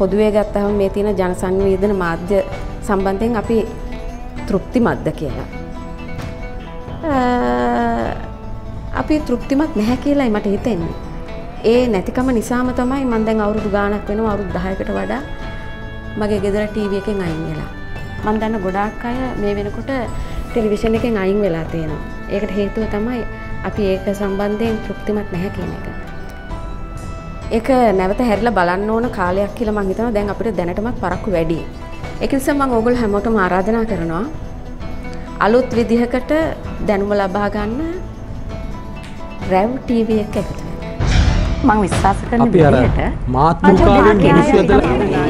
පොදුවේ ගත්තහම මේ තියෙන ජනසංවේදන මාධ්‍ය සම්බන්ධයෙන් අපි තෘප්තිමත්ද කියලා. අපි තෘප්තිමත් නැහැ කියලායි මට හිතෙන්නේ. ඒ නැතිකම නිසාම තමයි මන් දැන් අවුරුදු ගාණක් වෙනවා අවුරුදු 10කට වඩා මගේ ගෙදර ටීවී එකෙන් අයින් වෙලා. මන් දන්න ගොඩාක් අය මේ වෙනකොට ටෙලිවිෂන් එකෙන් අයින් වෙලා තියෙනවා. ඒකට හේතුව තමයි අපි ඒක සම්බන්ධයෙන් තෘප්තිමත් නැහැ කියන එක. ඒක නැවත හැරිලා බලන්න ඕන කාලයක් කියලා මං හිතනවා දැන් අපිට දැනටමත් පරක්කු වැඩි. ඒක නිසා මම ඕගොල්ලෝ හැමෝටම ආරාධනා කරනවා අලුත් විදිහකට දැනුම ලබා ගන්න රැව් ටීවී එක එකතු වෙන්න. මං විශ්වාස කරන අපි අර විදිහට මාතෘකාවෙන් මිනිස්සු ඇදලා